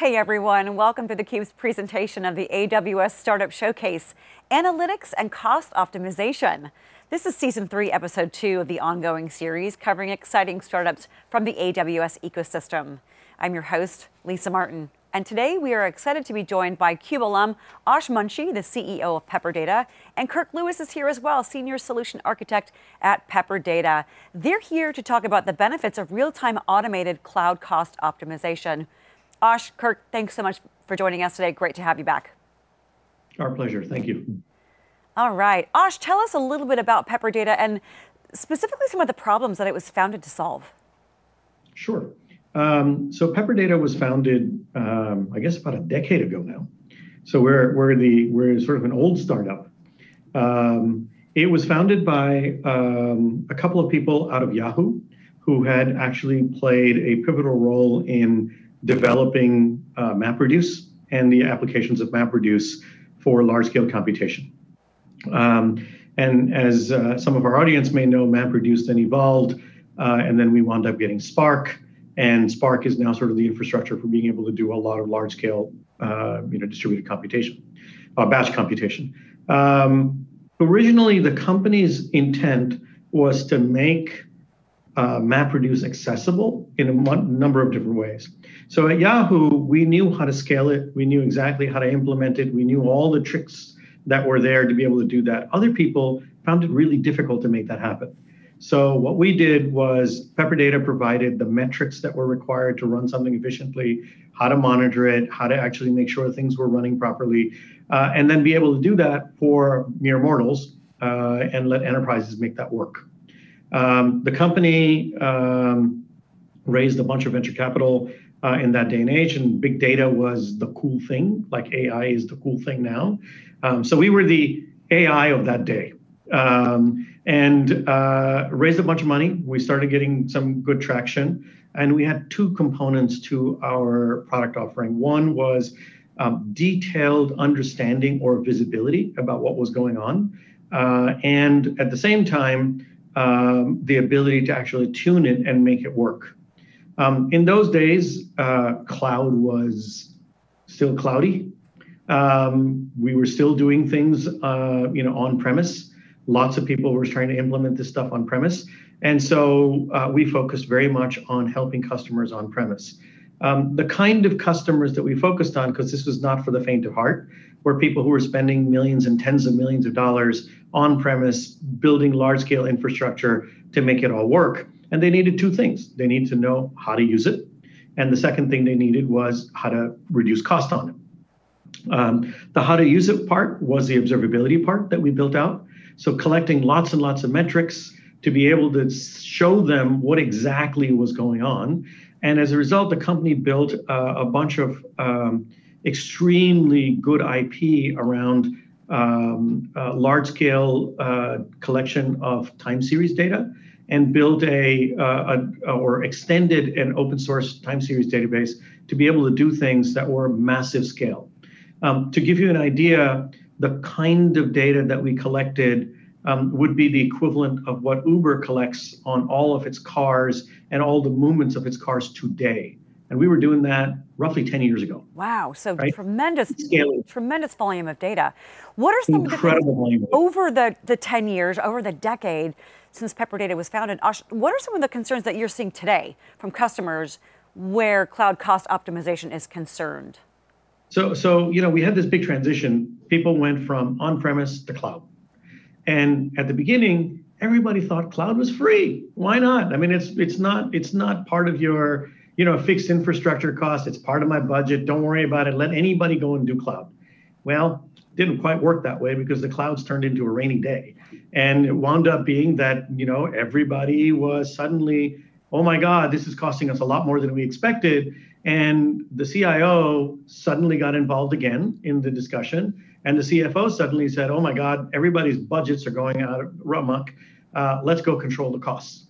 Hey everyone, welcome to theCUBE's presentation of the AWS Startup Showcase, Analytics and Cost Optimization. This is season three, episode two of the ongoing series covering exciting startups from the AWS ecosystem. I'm your host, Lisa Martin. And today we are excited to be joined by CUBE alum Ash Munshi, the CEO of Pepperdata, and Kirk Lewis is here as well, Senior Solution Architect at Pepperdata. They're here to talk about the benefits of real-time automated cloud cost optimization. Ash, Kirk, thanks so much for joining us today. Great to have you back. Our pleasure, thank you. All right, Ash, tell us a little bit about Pepperdata and specifically some of the problems that it was founded to solve. Sure. Um, so Pepperdata was founded, um, I guess, about a decade ago now. So we're we're the we're sort of an old startup. Um, it was founded by um, a couple of people out of Yahoo who had actually played a pivotal role in developing uh, MapReduce and the applications of MapReduce for large-scale computation. Um, and as uh, some of our audience may know, MapReduce then evolved, uh, and then we wound up getting Spark, and Spark is now sort of the infrastructure for being able to do a lot of large-scale, uh, you know, distributed computation, uh, batch computation. Um, originally, the company's intent was to make uh, MapReduce accessible in a number of different ways. So at Yahoo, we knew how to scale it. We knew exactly how to implement it. We knew all the tricks that were there to be able to do that. Other people found it really difficult to make that happen. So what we did was Pepperdata provided the metrics that were required to run something efficiently, how to monitor it, how to actually make sure things were running properly, uh, and then be able to do that for mere mortals uh, and let enterprises make that work. Um, the company um, raised a bunch of venture capital uh, in that day and age, and big data was the cool thing, like AI is the cool thing now. Um, so we were the AI of that day. Um, and uh, raised a bunch of money. We started getting some good traction, and we had two components to our product offering. One was um, detailed understanding or visibility about what was going on, uh, and at the same time, um, the ability to actually tune it and make it work. Um, in those days, uh, cloud was still cloudy. Um, we were still doing things, uh, you know, on premise. Lots of people were trying to implement this stuff on premise, and so uh, we focused very much on helping customers on premise. Um, the kind of customers that we focused on, because this was not for the faint of heart, were people who were spending millions and tens of millions of dollars on premise, building large scale infrastructure to make it all work. And they needed two things they needed to know how to use it. And the second thing they needed was how to reduce cost on it. Um, the how to use it part was the observability part that we built out. So collecting lots and lots of metrics to be able to show them what exactly was going on. And as a result, the company built uh, a bunch of um, extremely good IP around um, large scale uh, collection of time series data and built a, uh, a, or extended an open source time series database to be able to do things that were massive scale. Um, to give you an idea, the kind of data that we collected um, would be the equivalent of what Uber collects on all of its cars and all the movements of its cars today. And we were doing that roughly 10 years ago. Wow, so right? tremendous, Scaling. tremendous volume of data. What are some Incredible of the things over the, the 10 years, over the decade since Pepperdata was founded, what are some of the concerns that you're seeing today from customers where cloud cost optimization is concerned? So, so you know, we had this big transition. People went from on-premise to cloud. And at the beginning, everybody thought cloud was free. Why not? I mean, it's it's not it's not part of your you know fixed infrastructure cost. It's part of my budget. Don't worry about it. Let anybody go and do cloud. Well, didn't quite work that way because the clouds turned into a rainy day, and it wound up being that you know everybody was suddenly, oh my God, this is costing us a lot more than we expected. And the CIO suddenly got involved again in the discussion and the CFO suddenly said, "Oh my God, everybody's budgets are going out of amok. Uh, let's go control the costs."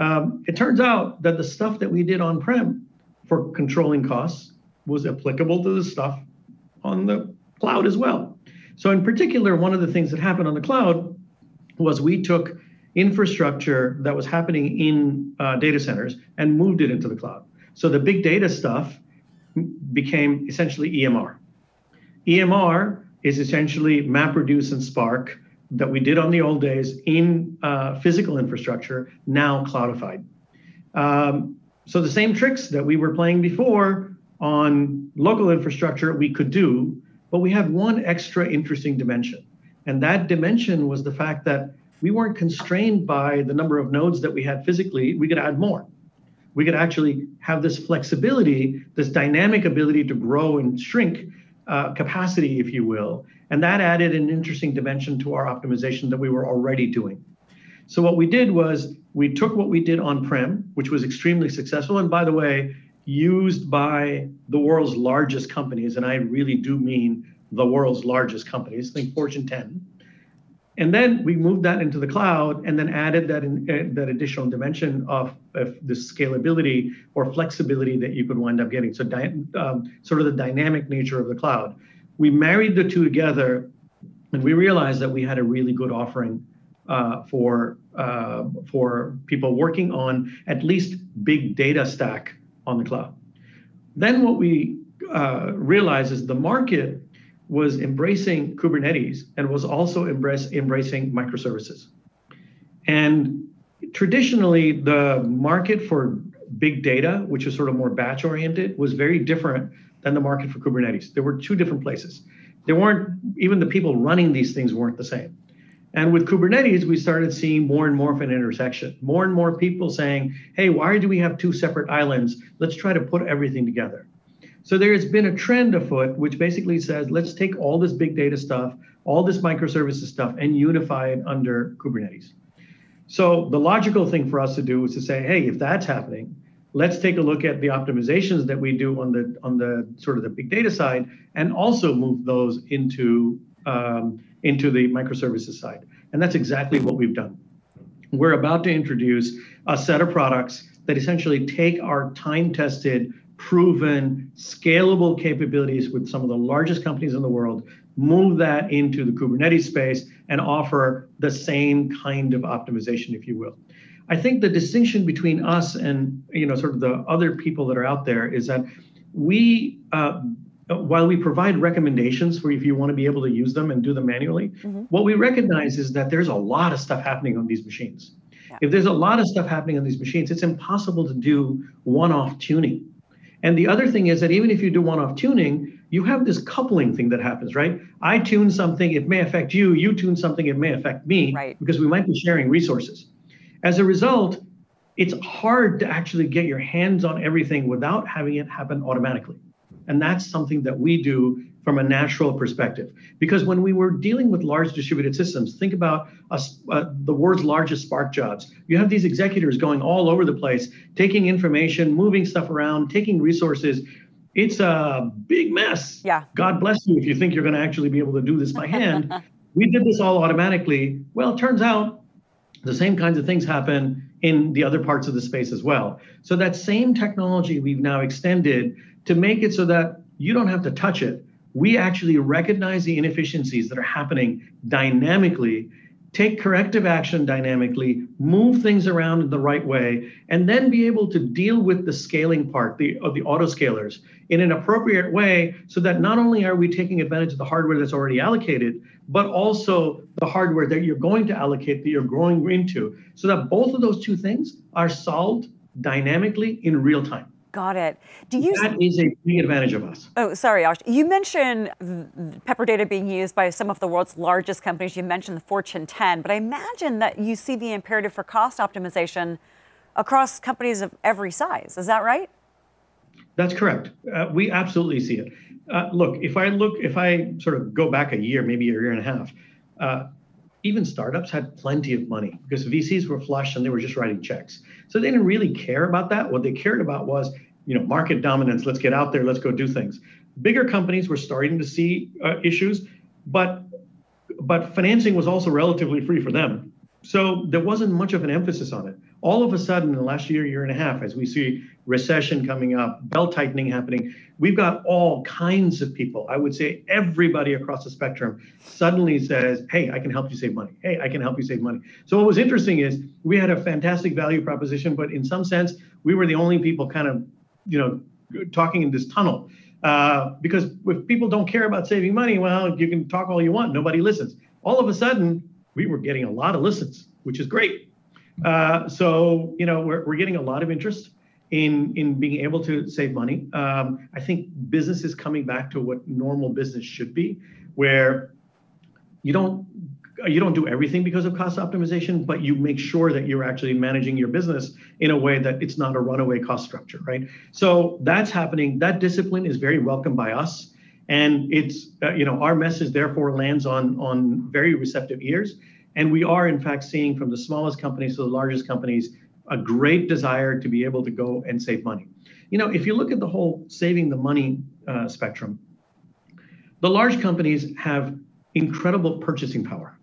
Um, it turns out that the stuff that we did on prem for controlling costs was applicable to the stuff on the cloud as well. So, in particular, one of the things that happened on the cloud was we took infrastructure that was happening in uh, data centers and moved it into the cloud. So the big data stuff became essentially EMR. EMR is essentially MapReduce and Spark that we did on the old days in uh, physical infrastructure, now cloudified. Um, so the same tricks that we were playing before on local infrastructure, we could do, but we had one extra interesting dimension. And that dimension was the fact that we weren't constrained by the number of nodes that we had physically. We could add more. We could actually have this flexibility, this dynamic ability to grow and shrink uh, capacity, if you will. And that added an interesting dimension to our optimization that we were already doing. So what we did was we took what we did on-prem, which was extremely successful, and by the way, used by the world's largest companies, and I really do mean the world's largest companies, think Fortune 10. And then we moved that into the cloud and then added that in, uh, that additional dimension of, of the scalability or flexibility that you could wind up getting. So um, sort of the dynamic nature of the cloud. We married the two together and we realized that we had a really good offering uh, for uh, for people working on at least big data stack on the cloud. Then what we uh, realized is the market was embracing Kubernetes and was also embrace, embracing microservices. And traditionally, the market for big data, which is sort of more batch oriented, was very different than the market for Kubernetes. There were two different places. There weren't, even the people running these things weren't the same. And with Kubernetes, we started seeing more and more of an intersection, more and more people saying, hey, why do we have two separate islands? Let's try to put everything together. So there has been a trend afoot which basically says, let's take all this big data stuff, all this microservices stuff, and unify it under Kubernetes. So the logical thing for us to do is to say, hey, if that's happening, let's take a look at the optimizations that we do on the on the sort of the big data side, and also move those into um, into the microservices side. And that's exactly what we've done. We're about to introduce a set of products that essentially take our time-tested proven, scalable capabilities with some of the largest companies in the world, move that into the Kubernetes space and offer the same kind of optimization, if you will. I think the distinction between us and you know sort of the other people that are out there is that we uh, while we provide recommendations for if you want to be able to use them and do them manually, mm-hmm. what we recognize is that there's a lot of stuff happening on these machines. Yeah. If there's a lot of stuff happening on these machines, it's impossible to do one-off tuning. And the other thing is that even if you do one-off tuning, you have this coupling thing that happens, right? I tune something, it may affect you. You tune something, it may affect me, right. because we might be sharing resources. As a result, it's hard to actually get your hands on everything without having it happen automatically. And that's something that we do from a natural perspective. Because when we were dealing with large distributed systems, think about uh, the world's largest Spark jobs. You have these executors going all over the place, taking information, moving stuff around, taking resources. It's a big mess. Yeah. God bless you if you think you're going to actually be able to do this by hand. we did this all automatically. Well, it turns out the same kinds of things happen in the other parts of the space as well. So that same technology we've now extended to make it so that you don't have to touch it we actually recognize the inefficiencies that are happening dynamically, take corrective action dynamically, move things around in the right way, and then be able to deal with the scaling part the, of the autoscalers in an appropriate way so that not only are we taking advantage of the hardware that's already allocated, but also the hardware that you're going to allocate that you're growing into, so that both of those two things are solved dynamically in real time. Got it. Do you? That is a big advantage of us. Oh, sorry, Ash. You mentioned Pepperdata being used by some of the world's largest companies. You mentioned the Fortune 10, but I imagine that you see the imperative for cost optimization across companies of every size. Is that right? That's correct. Uh, we absolutely see it. Uh, look, if I look, if I sort of go back a year, maybe a year and a half, uh, even startups had plenty of money because VCs were flush and they were just writing checks. So they didn't really care about that. What they cared about was, you know, market dominance. Let's get out there. Let's go do things. Bigger companies were starting to see uh, issues, but but financing was also relatively free for them. So there wasn't much of an emphasis on it. All of a sudden, in the last year, year and a half, as we see recession coming up, belt tightening happening, we've got all kinds of people. I would say everybody across the spectrum suddenly says, Hey, I can help you save money. Hey, I can help you save money. So what was interesting is we had a fantastic value proposition, but in some sense, we were the only people kind of, you know, talking in this tunnel. Uh, because if people don't care about saving money, well, you can talk all you want, nobody listens. All of a sudden, we were getting a lot of listens, which is great. Uh, so, you know, we're, we're getting a lot of interest in in being able to save money. Um, I think business is coming back to what normal business should be, where you don't you don't do everything because of cost optimization, but you make sure that you're actually managing your business in a way that it's not a runaway cost structure, right? So that's happening. That discipline is very welcome by us, and it's uh, you know our message therefore lands on on very receptive ears, and we are in fact seeing from the smallest companies to the largest companies a great desire to be able to go and save money. You know, if you look at the whole saving the money uh, spectrum, the large companies have incredible purchasing power.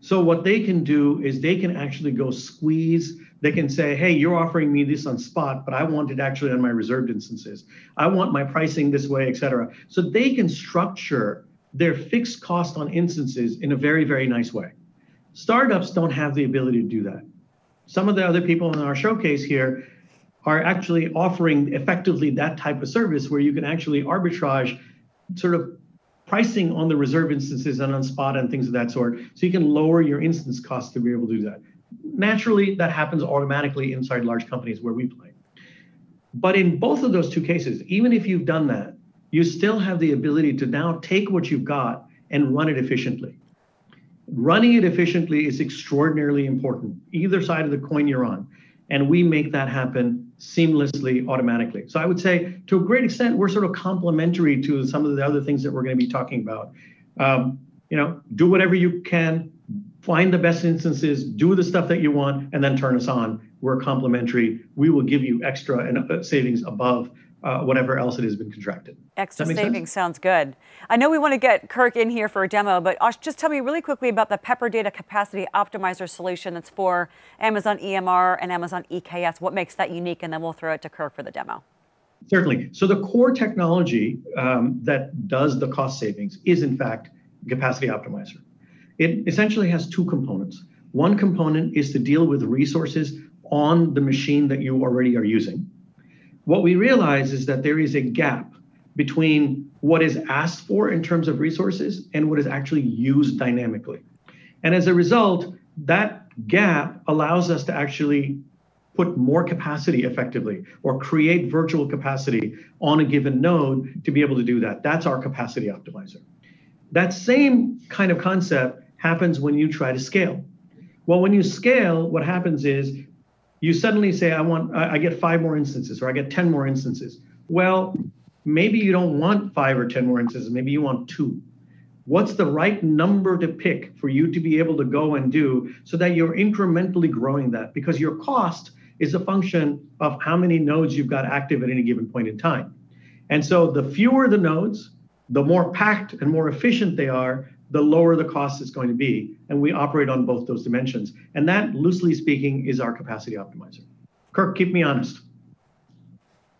So what they can do is they can actually go squeeze. They can say, "Hey, you're offering me this on spot, but I want it actually on my reserved instances. I want my pricing this way, etc." So they can structure their fixed cost on instances in a very, very nice way. Startups don't have the ability to do that. Some of the other people in our showcase here are actually offering effectively that type of service where you can actually arbitrage sort of pricing on the reserve instances and on spot and things of that sort. So you can lower your instance costs to be able to do that. Naturally that happens automatically inside large companies where we play. But in both of those two cases even if you've done that you still have the ability to now take what you've got and run it efficiently running it efficiently is extraordinarily important, either side of the coin you're on. And we make that happen seamlessly, automatically. So I would say, to a great extent, we're sort of complementary to some of the other things that we're going to be talking about. Um, you know, do whatever you can, find the best instances, do the stuff that you want, and then turn us on. We're complementary. We will give you extra and uh, savings above uh, whatever else it has been contracted. Extra savings sounds good. I know we want to get Kirk in here for a demo, but Ash, just tell me really quickly about the Pepperdata Capacity Optimizer solution that's for Amazon EMR and Amazon EKS. What makes that unique? And then we'll throw it to Kirk for the demo. Certainly. So the core technology um, that does the cost savings is, in fact, Capacity Optimizer. It essentially has two components. One component is to deal with resources on the machine that you already are using what we realize is that there is a gap between what is asked for in terms of resources and what is actually used dynamically. And as a result, that gap allows us to actually put more capacity effectively or create virtual capacity on a given node to be able to do that. That's our capacity optimizer. That same kind of concept happens when you try to scale. Well, when you scale, what happens is you suddenly say, I want, I get five more instances or I get 10 more instances. Well, maybe you don't want five or 10 more instances, maybe you want two. What's the right number to pick for you to be able to go and do so that you're incrementally growing that? Because your cost is a function of how many nodes you've got active at any given point in time. And so the fewer the nodes, the more packed and more efficient they are, the lower the cost is going to be. And we operate on both those dimensions. And that, loosely speaking, is our capacity optimizer. Kirk, keep me honest.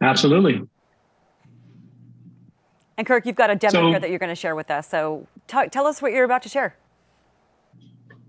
Absolutely. And Kirk, you've got a demo so, here that you're going to share with us. So t- tell us what you're about to share.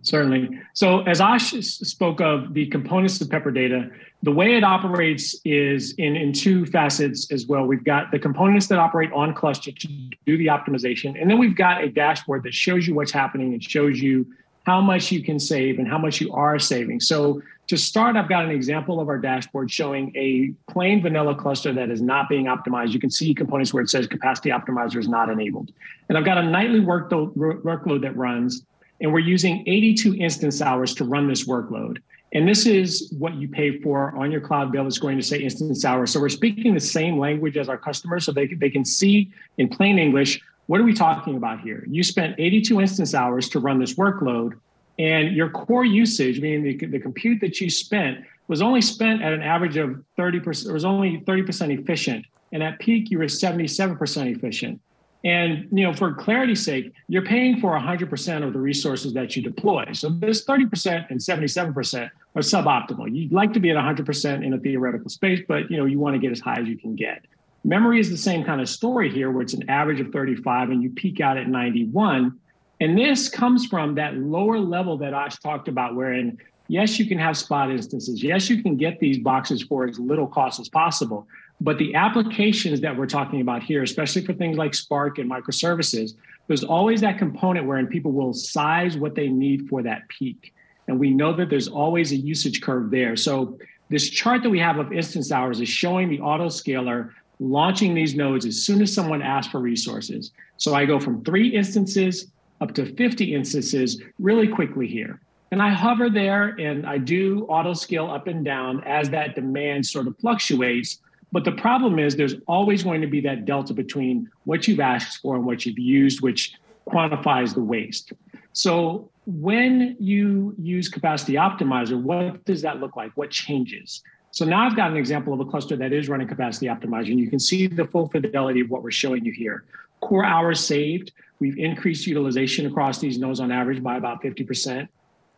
Certainly. So as Ash spoke of the components of Pepperdata, the way it operates is in, in two facets as well. We've got the components that operate on cluster to do the optimization, and then we've got a dashboard that shows you what's happening and shows you how much you can save and how much you are saving. So to start, I've got an example of our dashboard showing a plain vanilla cluster that is not being optimized. You can see components where it says capacity optimizer is not enabled. And I've got a nightly workload, workload that runs and we're using 82 instance hours to run this workload. And this is what you pay for on your cloud bill. It's going to say instance hours. So we're speaking the same language as our customers so they, they can see in plain English what are we talking about here? You spent 82 instance hours to run this workload, and your core usage, meaning the, the compute that you spent, was only spent at an average of 30%, it was only 30% efficient. And at peak, you were 77% efficient. And you know, for clarity's sake, you're paying for 100% of the resources that you deploy. So this 30% and 77% are suboptimal. You'd like to be at 100% in a theoretical space, but you know, you want to get as high as you can get. Memory is the same kind of story here, where it's an average of 35 and you peak out at 91. And this comes from that lower level that Ash talked about, wherein yes, you can have spot instances. Yes, you can get these boxes for as little cost as possible. But the applications that we're talking about here, especially for things like Spark and microservices, there's always that component wherein people will size what they need for that peak. And we know that there's always a usage curve there. So this chart that we have of instance hours is showing the autoscaler launching these nodes as soon as someone asks for resources. So I go from three instances up to 50 instances really quickly here. And I hover there and I do auto scale up and down as that demand sort of fluctuates. But the problem is there's always going to be that delta between what you've asked for and what you've used, which quantifies the waste. So when you use capacity optimizer, what does that look like? What changes? So now I've got an example of a cluster that is running capacity optimizer, and you can see the full fidelity of what we're showing you here. Core hours saved, we've increased utilization across these nodes on average by about 50%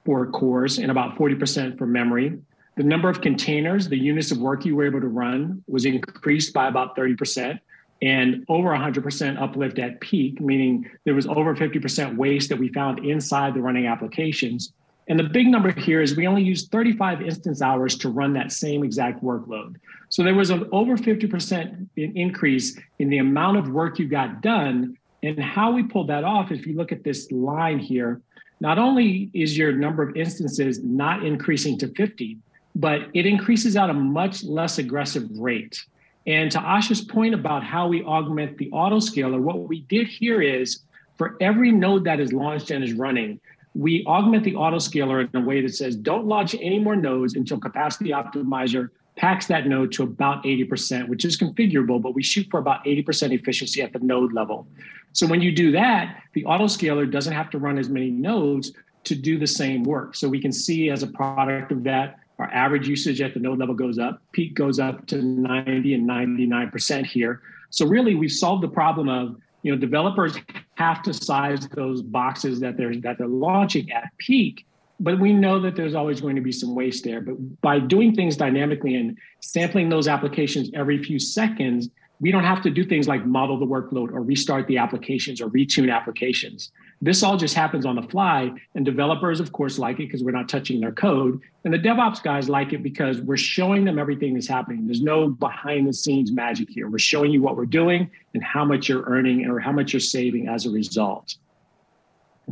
for cores and about 40% for memory. The number of containers, the units of work you were able to run was increased by about 30% and over 100% uplift at peak, meaning there was over 50% waste that we found inside the running applications. And the big number here is we only used 35 instance hours to run that same exact workload. So there was an over 50% increase in the amount of work you got done. And how we pulled that off, if you look at this line here, not only is your number of instances not increasing to 50, but it increases at a much less aggressive rate. And to Ash's point about how we augment the autoscaler, what we did here is for every node that is launched and is running, we augment the autoscaler in a way that says don't launch any more nodes until capacity optimizer packs that node to about 80%, which is configurable, but we shoot for about 80% efficiency at the node level. So when you do that, the autoscaler doesn't have to run as many nodes to do the same work. So we can see as a product of that our average usage at the node level goes up, peak goes up to 90 and 99% here. So really we've solved the problem of, you know, developers have to size those boxes that they're that they're launching at peak, but we know that there's always going to be some waste there. But by doing things dynamically and sampling those applications every few seconds, we don't have to do things like model the workload or restart the applications or retune applications. This all just happens on the fly. And developers, of course, like it because we're not touching their code. And the DevOps guys like it because we're showing them everything that's happening. There's no behind the scenes magic here. We're showing you what we're doing and how much you're earning or how much you're saving as a result.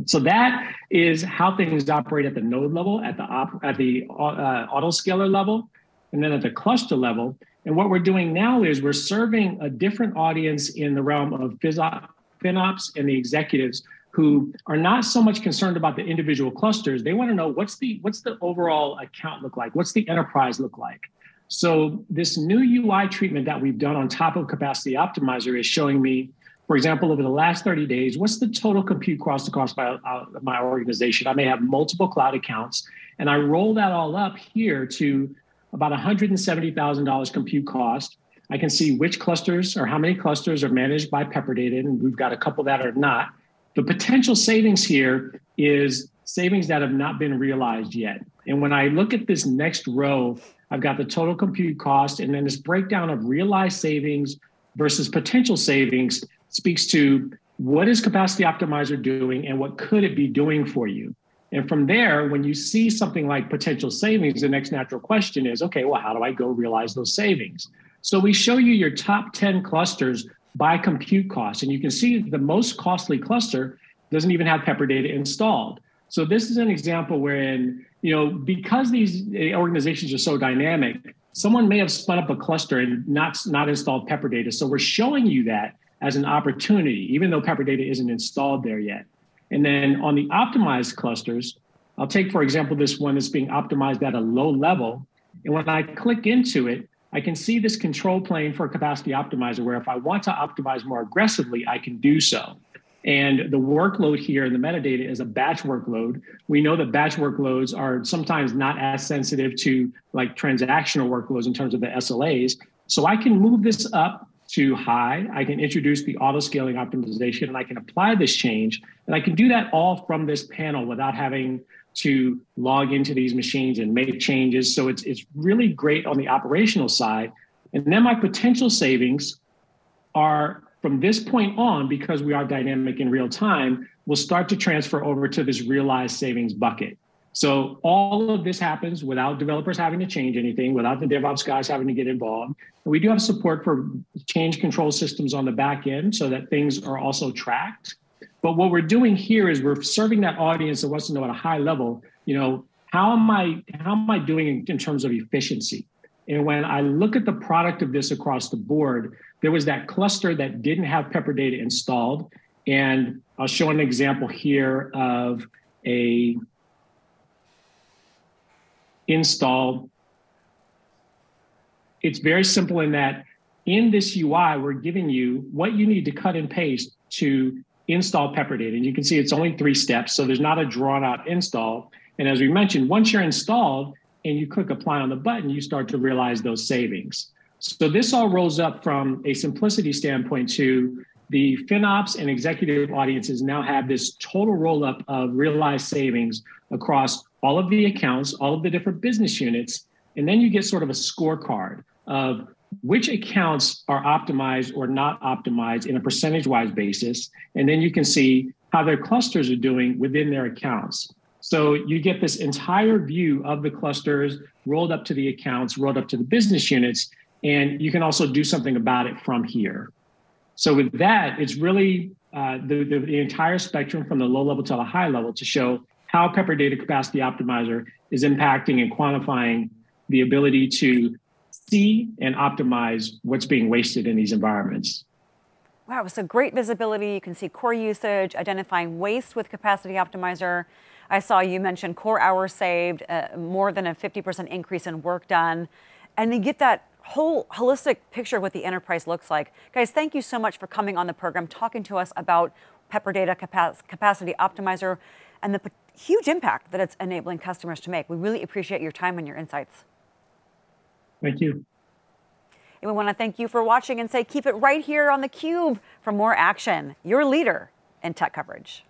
So that is how things operate at the node level, at the op, at the uh, autoscaler level, and then at the cluster level. And what we're doing now is we're serving a different audience in the realm of FinOps and the executives who are not so much concerned about the individual clusters. They want to know what's the what's the overall account look like? What's the enterprise look like? So this new UI treatment that we've done on top of Capacity Optimizer is showing me, for example, over the last 30 days, what's the total compute cost across my, uh, my organization? I may have multiple cloud accounts, and I roll that all up here to about $170,000 compute cost. I can see which clusters or how many clusters are managed by Pepperdata, and we've got a couple that are not. The potential savings here is savings that have not been realized yet. And when I look at this next row, I've got the total compute cost and then this breakdown of realized savings versus potential savings speaks to what is capacity optimizer doing and what could it be doing for you. And from there, when you see something like potential savings, the next natural question is, okay, well, how do I go realize those savings? So we show you your top 10 clusters by compute cost. And you can see the most costly cluster doesn't even have Pepperdata installed. So this is an example wherein, you know, because these eh, organizations are so dynamic, someone may have spun up a cluster and not, not installed Pepperdata. So we're showing you that as an opportunity, even though Pepperdata isn't installed there yet. And then on the optimized clusters, I'll take, for example, this one that's being optimized at a low level. And when I click into it, I can see this control plane for a capacity optimizer where if I want to optimize more aggressively, I can do so. And the workload here in the metadata is a batch workload. We know that batch workloads are sometimes not as sensitive to like transactional workloads in terms of the SLAs. So I can move this up to high. I can introduce the auto scaling optimization and I can apply this change. And I can do that all from this panel without having to log into these machines and make changes. So it's, it's really great on the operational side. And then my potential savings are from this point on, because we are dynamic in real time, will start to transfer over to this realized savings bucket. So all of this happens without developers having to change anything, without the DevOps guys having to get involved. We do have support for change control systems on the back end so that things are also tracked. But what we're doing here is we're serving that audience that wants to know at a high level, you know, how am I how am I doing in, in terms of efficiency? And when I look at the product of this across the board, there was that cluster that didn't have Pepperdata installed. And I'll show an example here of a install. It's very simple in that in this UI, we're giving you what you need to cut and paste to install Pepperdata. And you can see it's only three steps. So there's not a drawn out install. And as we mentioned, once you're installed and you click apply on the button, you start to realize those savings. So this all rolls up from a simplicity standpoint to the FinOps and executive audiences now have this total roll up of realized savings across all of the accounts, all of the different business units. And then you get sort of a scorecard of which accounts are optimized or not optimized in a percentage wise basis. And then you can see how their clusters are doing within their accounts. So you get this entire view of the clusters rolled up to the accounts, rolled up to the business units, and you can also do something about it from here. So with that, it's really uh, the, the, the entire spectrum from the low level to the high level to show how Pepperdata Capacity Optimizer is impacting and quantifying the ability to see and optimize what's being wasted in these environments. Wow, so great visibility. You can see core usage, identifying waste with Capacity Optimizer. I saw you mention core hours saved, uh, more than a 50% increase in work done. And you get that whole holistic picture of what the enterprise looks like. Guys, thank you so much for coming on the program, talking to us about Pepperdata Capacity Optimizer and the huge impact that it's enabling customers to make. We really appreciate your time and your insights. Thank you. And we want to thank you for watching and say keep it right here on theCUBE for more action, your leader in tech coverage.